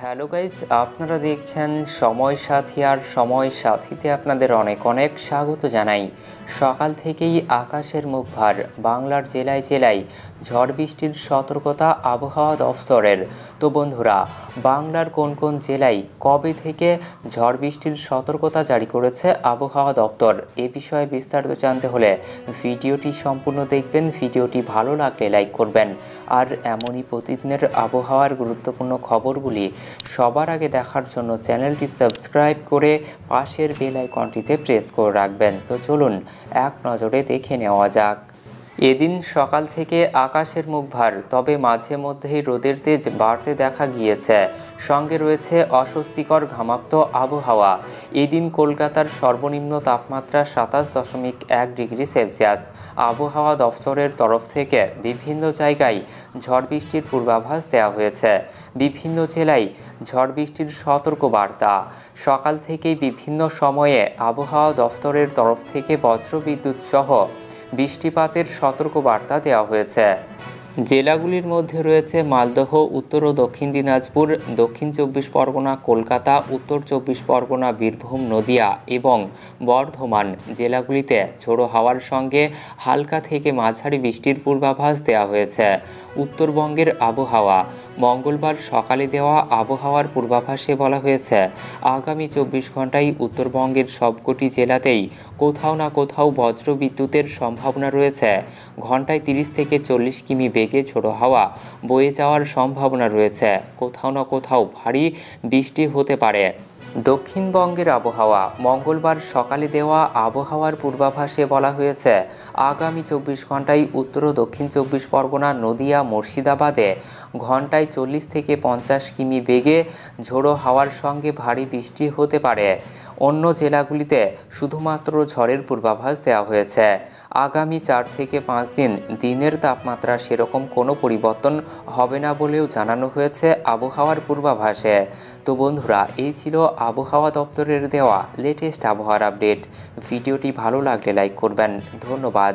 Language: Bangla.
হ্যালো গাইস, আপনারা দেখছেন সময় সাথী আর সময় সাথীতে আপনাদের অনেক অনেক স্বাগত জানাই। সকাল থেকেই আকাশের মুখ ভার, বাংলার জেলায় জেলায় ঝড় বৃষ্টির সতর্কতা আবহাওয়া দফতরের। তো বন্ধুরা, বাংলার কোন কোন জেলায় কবে থেকে ঝড় বৃষ্টির সতর্কতা জারি করেছে আবহাওয়া দপ্তর এ বিষয়ে বিস্তারিত জানতে হলে ভিডিওটি সম্পূর্ণ দেখবেন, ভিডিওটি ভালো লাগলে লাইক করবেন। আর এমনই প্রতিদিনের আবহাওয়ার গুরুত্বপূর্ণ খবরগুলি সবার আগে দেখার জন্য চ্যানেলটি সাবস্ক্রাইব করে পাশের বেল আইকনটিতে প্রেস করে রাখবেন। তো চলুন, এক নজরে দেখে নেওয়া যাক। এদিন সকাল থেকে আকাশের মুখ ভার, তবে মাঝে মধ্যেই রোদের তেজ বাড়তে দেখা গিয়েছে। সঙ্গে রয়েছে অস্বস্তিকর ঘামাক্ত আবহাওয়া। এদিন কলকাতার সর্বনিম্ন তাপমাত্রা সাতাশ দশমিক এক ডিগ্রি সেলসিয়াস। আবহাওয়া দফতরের তরফ থেকে বিভিন্ন জায়গায় ঝড় বৃষ্টির পূর্বাভাস দেওয়া হয়েছে। বিভিন্ন জেলায় ঝড় বৃষ্টির সতর্ক বার্তা সকাল থেকেই বিভিন্ন সময়ে আবহাওয়া দফতরের তরফ থেকে বজ্রবিদ্যুৎ সহ বৃষ্টিপাতের সতর্ক বার্তা দেওয়া হয়েছে। জেলাগুলির মধ্যে রয়েছে মালদহ, উত্তর ও দক্ষিণ দিনাজপুর, দক্ষিণ চব্বিশ পরগনা, কলকাতা, উত্তর চব্বিশ পরগনা, বীরভূম, নদিয়া এবং বর্ধমান জেলাগুলিতে ঝোড়ো হাওয়ার সঙ্গে হালকা থেকে মাঝারি বৃষ্টির পূর্বাভাস দেওয়া হয়েছে। উত্তরবঙ্গের আবহাওয়া, মঙ্গলবার সকালে দেওয়া আবহাওয়ার পূর্বাভাসে বলা হয়েছে, আগামী চব্বিশ ঘন্টায় উত্তরবঙ্গের সবকটি জেলাতেই কোথাও না কোথাও বজ্র বিদ্যুতের সম্ভাবনা রয়েছে। ঘন্টায় তিরিশ থেকে চল্লিশ কিমি বেগে ঝোড়ো হাওয়া বয়ে যাওয়ার সম্ভাবনা রয়েছে। কোথাও না কোথাও ভারী বৃষ্টি হতে পারে। দক্ষিণবঙ্গের আবহাওয়া, মঙ্গলবার সকালে দেওয়া আবহাওয়ার পূর্বাভাসে বলা হয়েছে, আগামী চব্বিশ ঘন্টায় উত্তর ও দক্ষিণ চব্বিশ পরগনা, নদিয়া, মুর্শিদাবাদে ঘন্টায় চল্লিশ থেকে পঞ্চাশ কিমি বেগে ঝোড়ো হাওয়ার সঙ্গে ভারী বৃষ্টি হতে পারে। অন্য জেলাগুলিতে শুধুমাত্র ঝড়ের পূর্বাভাস দেওয়া হয়েছে। আগামী চার থেকে পাঁচ দিন দিনের তাপমাত্রা সেরকম কোনো পরিবর্তন হবে না বলেও জানানো হয়েছে আবহাওয়ার পূর্বাভাসে। তো বন্ধুরা, এই ছিল আবহাওয়া দপ্তরের দেওয়া লেটেস্ট আবহাওয়ার আপডেট ভিডিওটি ভালো লাগলে লাইক করবেন। ধন্যবাদ।